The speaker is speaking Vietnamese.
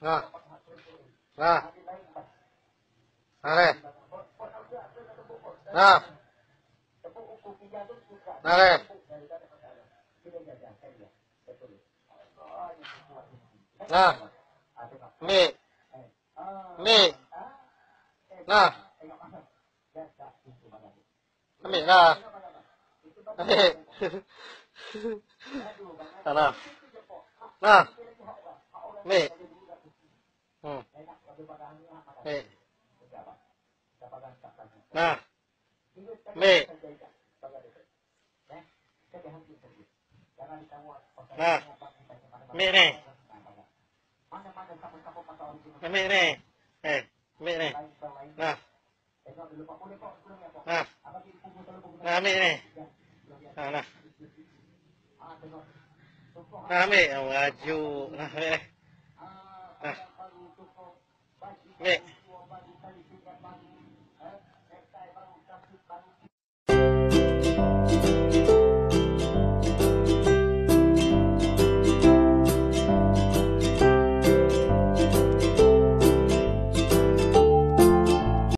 Nah. à à Nare. à Mi. Mi. à Mi à à Nah. Nah. Mi. Eh. Nah. Baik. Nah. Mek ni. Mek ni. Eh, mek ni. Nah. Nah. Nah, mek ni. Nah, nah. Nah, mek. Wajuk. Nah, ni. it.